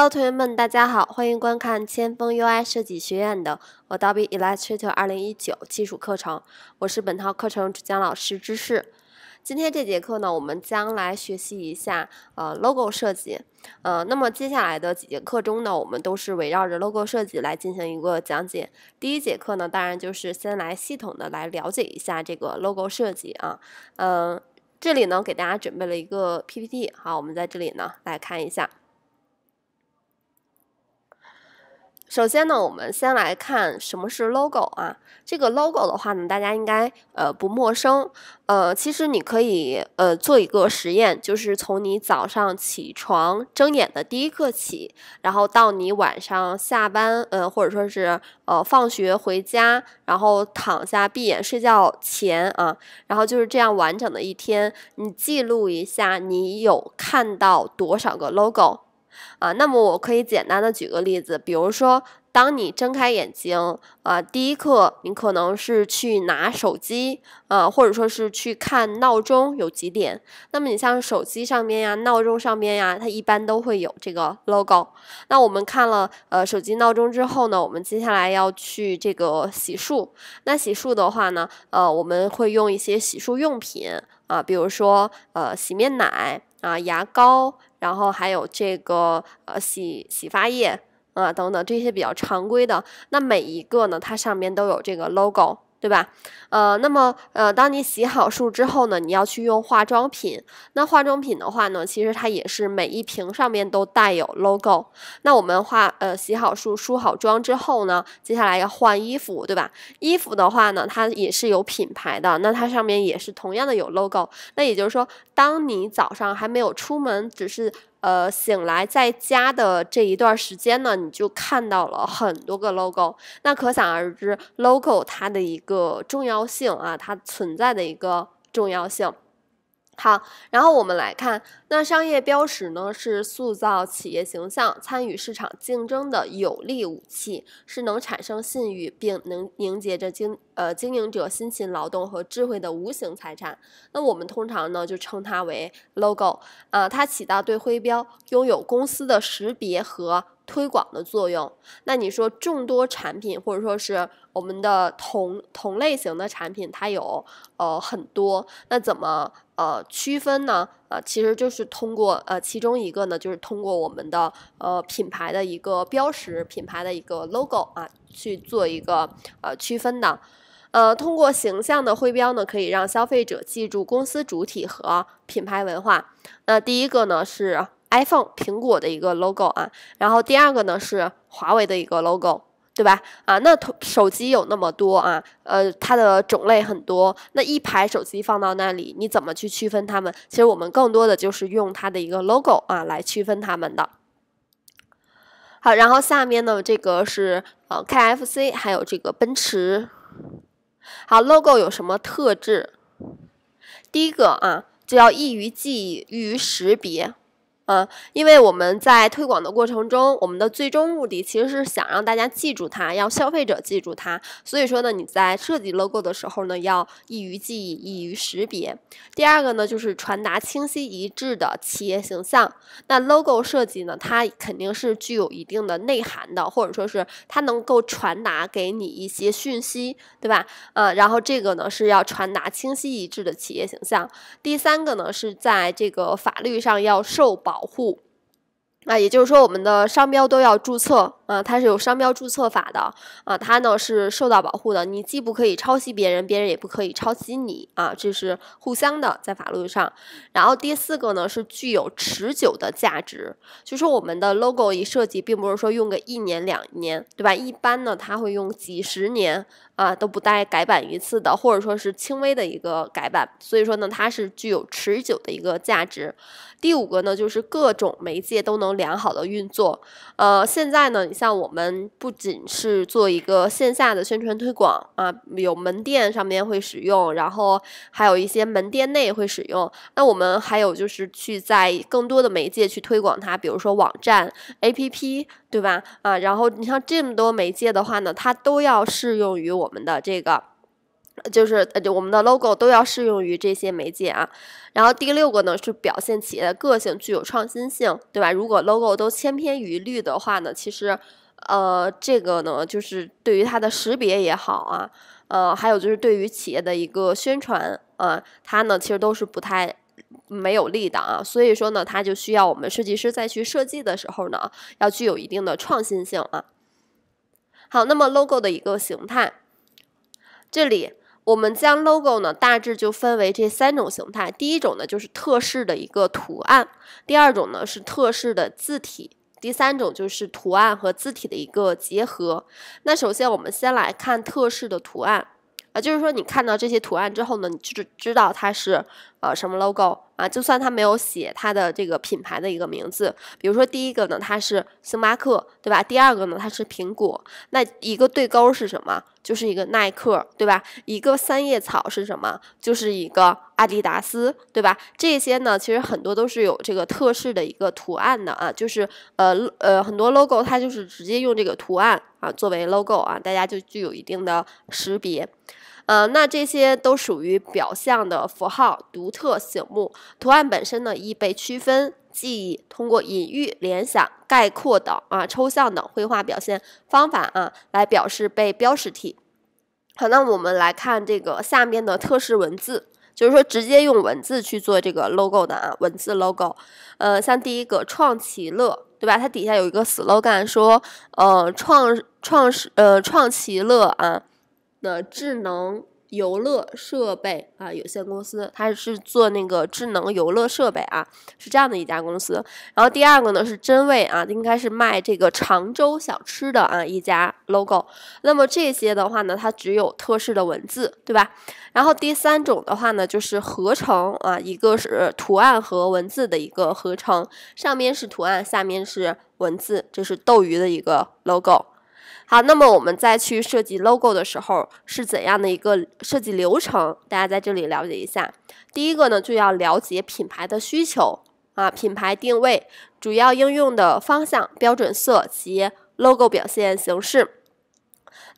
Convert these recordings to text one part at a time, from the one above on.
Hello，同学们，大家好，欢迎观看千锋 UI 设计学院的 Adobe Illustrator 2019技术课程。我是本套课程主讲老师芝士。今天这节课呢，我们将来学习一下呃 logo 设计。呃，那么接下来的几节课中呢，我们都是围绕着 logo 设计来进行一个讲解。第一节课呢，当然就是先来系统的来了解一下这个 logo 设计啊。嗯，这里呢给大家准备了一个 PPT，好，我们在这里呢来看一下。首先呢，我们先来看什么是 logo 啊？这个 logo 的话呢，大家应该呃不陌生。呃，其实你可以呃做一个实验，就是从你早上起床睁眼的第一刻起，然后到你晚上下班呃或者说是呃放学回家，然后躺下闭眼睡觉前啊，然后就是这样完整的一天，你记录一下你有看到多少个 logo。啊，那么我可以简单的举个例子，比如说，当你睁开眼睛，啊，第一刻你可能是去拿手机，啊，或者说是去看闹钟有几点。那么你像手机上面呀，闹钟上面呀，它一般都会有这个 logo。那我们看了呃手机闹钟之后呢，我们接下来要去这个洗漱。那洗漱的话呢，呃，我们会用一些洗漱用品啊，比如说呃洗面奶啊，牙膏。然后还有这个呃洗洗发液啊等等这些比较常规的，那每一个呢，它上面都有这个 logo。对吧？呃，那么呃，当你洗好漱之后呢，你要去用化妆品。那化妆品的话呢，其实它也是每一瓶上面都带有 logo。那我们化呃洗好漱、梳好妆之后呢，接下来要换衣服，对吧？衣服的话呢，它也是有品牌的，那它上面也是同样的有 logo。那也就是说，当你早上还没有出门，只是呃，醒来在家的这一段时间呢，你就看到了很多个 logo，那可想而知，logo 它的一个重要性啊，它存在的一个重要性。好，然后我们来看，那商业标识呢是塑造企业形象、参与市场竞争的有力武器，是能产生信誉并能凝结着经呃经营者辛勤劳动和智慧的无形财产。那我们通常呢就称它为 logo 啊，它起到对徽标拥有公司的识别和。推广的作用，那你说众多产品或者说是我们的同同类型的产品，它有呃很多，那怎么呃区分呢？啊，其实就是通过呃其中一个呢，就是通过我们的呃品牌的一个标识、品牌的一个 logo 啊去做一个呃区分的。呃，通过形象的徽标呢，可以让消费者记住公司主体和品牌文化。那第一个呢是。iPhone 苹果的一个 logo 啊，然后第二个呢是华为的一个 logo，对吧？啊，那手机有那么多啊，呃，它的种类很多，那一排手机放到那里，你怎么去区分它们？其实我们更多的就是用它的一个 logo 啊来区分它们的。好，然后下面呢，这个是呃 KFC，还有这个奔驰。好，logo 有什么特质？第一个啊，就要易于记忆，易于识别。嗯，因为我们在推广的过程中，我们的最终目的其实是想让大家记住它，让消费者记住它。所以说呢，你在设计 logo 的时候呢，要易于记忆，易于识别。第二个呢，就是传达清晰一致的企业形象。那 logo 设计呢，它肯定是具有一定的内涵的，或者说是它能够传达给你一些讯息，对吧？呃，然后这个呢是要传达清晰一致的企业形象。第三个呢，是在这个法律上要受保。保护，那，也就是说，我们的商标都要注册，啊，它是有商标注册法的，啊，它呢是受到保护的，你既不可以抄袭别人，别人也不可以抄袭你，啊，这是互相的，在法律上。然后第四个呢是具有持久的价值，就说我们的 logo 一设计，并不是说用个一年两年，对吧？一般呢，它会用几十年。啊，都不带改版一次的，或者说是轻微的一个改版，所以说呢，它是具有持久的一个价值。第五个呢，就是各种媒介都能良好的运作。呃，现在呢，像我们不仅是做一个线下的宣传推广啊，有门店上面会使用，然后还有一些门店内会使用。那我们还有就是去在更多的媒介去推广它，比如说网站、APP。对吧？啊，然后你像这么多媒介的话呢，它都要适用于我们的这个就是呃，我们的 logo 都要适用于这些媒介啊。然后第六个呢是表现企业的个性，具有创新性，对吧？如果 logo 都千篇一律的话呢，其实，呃，这个呢就是对于它的识别也好啊，呃，还有就是对于企业的一个宣传啊，它呢其实都是不太没有利的啊。所以说呢，它就需要我们设计师再去设计的时候呢，要具有一定的创新性啊。好，那么 logo 的一个形态，这里。我们将 logo 呢大致就分为这三种形态，第一种呢就是特式的一个图案，第二种呢是特式的字体，第三种就是图案和字体的一个结合。那首先我们先来看特式的图案。啊，就是说你看到这些图案之后呢，你就知道它是呃什么 logo 啊。就算它没有写它的这个品牌的一个名字，比如说第一个呢，它是星巴克，对吧？第二个呢，它是苹果。那一个对勾是什么？就是一个耐克，对吧？一个三叶草是什么？就是一个阿迪达斯，对吧？这些呢，其实很多都是有这个特式的一个图案的啊，就是呃呃很多 logo 它就是直接用这个图案啊作为 logo 啊，大家就具有一定的识别。呃，那这些都属于表象的符号，独特醒目。图案本身呢，易被区分、记忆，通过隐喻、联想、概括等啊，抽象等绘画表现方法啊，来表示被标识体。好，那我们来看这个下面的特式文字，就是说直接用文字去做这个 logo 的啊，文字 logo。呃，像第一个创奇乐，对吧？它底下有一个 slogan 说，呃，创创是呃创奇乐啊。的智能游乐设备啊有限公司，它是做那个智能游乐设备啊，是这样的一家公司。然后第二个呢是真味啊，应该是卖这个常州小吃的啊一家 logo。那么这些的话呢，它只有特式的文字，对吧？然后第三种的话呢，就是合成啊，一个是图案和文字的一个合成，上面是图案，下面是文字，这是斗鱼的一个 logo。好，那么我们再去设计 logo 的时候是怎样的一个设计流程？大家在这里了解一下。第一个呢，就要了解品牌的需求啊，品牌定位、主要应用的方向、标准色及 logo 表现形式。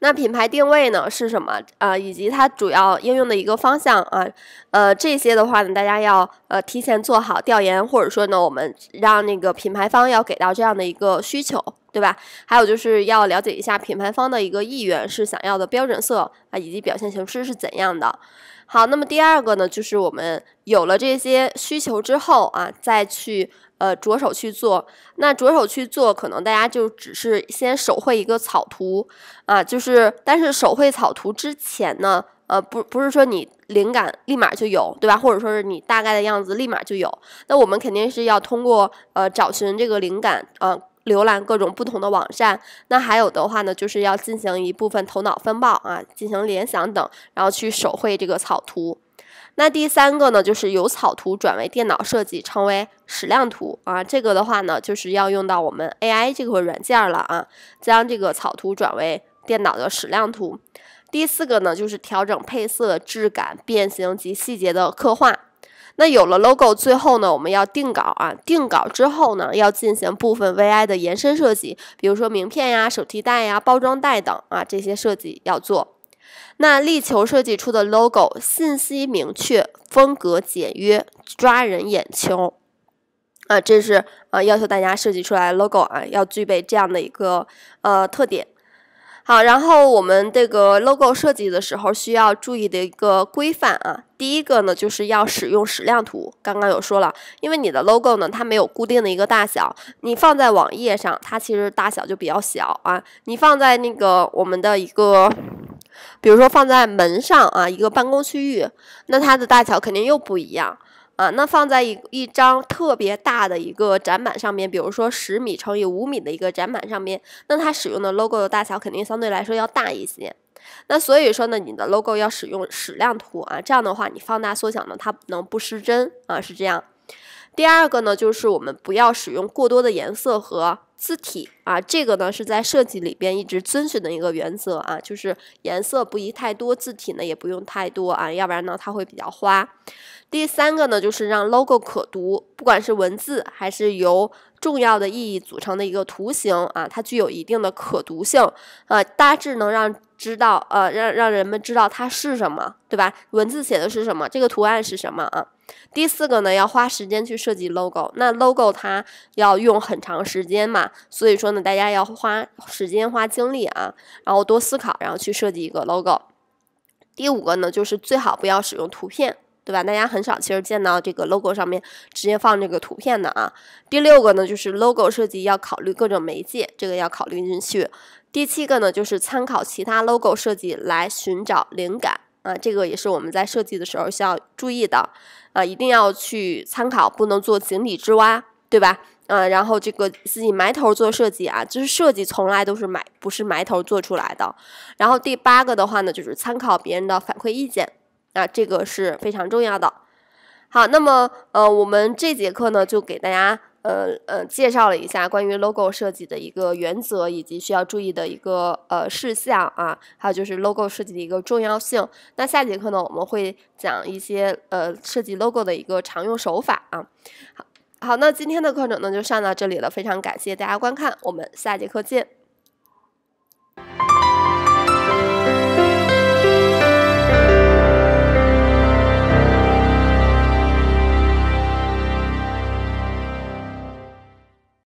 那品牌定位呢是什么啊？以及它主要应用的一个方向啊，呃，这些的话呢，大家要呃提前做好调研，或者说呢，我们让那个品牌方要给到这样的一个需求，对吧？还有就是要了解一下品牌方的一个意愿是想要的标准色啊，以及表现形式是怎样的。好，那么第二个呢，就是我们有了这些需求之后啊，再去。呃，着手去做，那着手去做，可能大家就只是先手绘一个草图啊，就是，但是手绘草图之前呢，呃，不，不是说你灵感立马就有，对吧？或者说是你大概的样子立马就有，那我们肯定是要通过呃找寻这个灵感，呃，浏览各种不同的网站，那还有的话呢，就是要进行一部分头脑风暴啊，进行联想等，然后去手绘这个草图。那第三个呢，就是由草图转为电脑设计，成为矢量图啊。这个的话呢，就是要用到我们 AI 这个软件了啊，将这个草图转为电脑的矢量图。第四个呢，就是调整配色、质感、变形及细节的刻画。那有了 logo，最后呢，我们要定稿啊。定稿之后呢，要进行部分 VI 的延伸设计，比如说名片呀、手提袋呀、包装袋等啊，这些设计要做。那力求设计出的 logo 信息明确，风格简约，抓人眼球啊！这是啊，要求大家设计出来 logo 啊，要具备这样的一个呃特点。好，然后我们这个 logo 设计的时候需要注意的一个规范啊，第一个呢就是要使用矢量图。刚刚有说了，因为你的 logo 呢它没有固定的一个大小，你放在网页上，它其实大小就比较小啊。你放在那个我们的一个。比如说放在门上啊，一个办公区域，那它的大小肯定又不一样啊。那放在一一张特别大的一个展板上面，比如说十米乘以五米的一个展板上面，那它使用的 logo 的大小肯定相对来说要大一些。那所以说呢，你的 logo 要使用矢量图啊，这样的话你放大缩小呢，它能不失真啊，是这样。第二个呢，就是我们不要使用过多的颜色和。字体啊，这个呢是在设计里边一直遵循的一个原则啊，就是颜色不宜太多，字体呢也不用太多啊，要不然呢它会比较花。第三个呢就是让 logo 可读，不管是文字还是由重要的意义组成的一个图形啊，它具有一定的可读性啊，大致能让知道，呃，让让人们知道它是什么，对吧？文字写的是什么，这个图案是什么啊？第四个呢，要花时间去设计 logo。那 logo 它要用很长时间嘛，所以说呢，大家要花时间、花精力啊，然后多思考，然后去设计一个 logo。第五个呢，就是最好不要使用图片，对吧？大家很少其实见到这个 logo 上面直接放这个图片的啊。第六个呢，就是 logo 设计要考虑各种媒介，这个要考虑进去。第七个呢，就是参考其他 logo 设计来寻找灵感啊，这个也是我们在设计的时候需要注意的啊，一定要去参考，不能做井底之蛙，对吧？嗯，然后这个自己埋头做设计啊，就是设计从来都是埋不是埋头做出来的。然后第八个的话呢，就是参考别人的反馈意见啊，这个是非常重要的。好，那么呃，我们这节课呢就给大家呃呃介绍了一下关于 logo 设计的一个原则以及需要注意的一个呃事项啊，还有就是 logo 设计的一个重要性。那下节课呢，我们会讲一些呃设计 logo 的一个常用手法啊。好。好，那今天的课程呢就上到这里了，非常感谢大家观看，我们下节课见。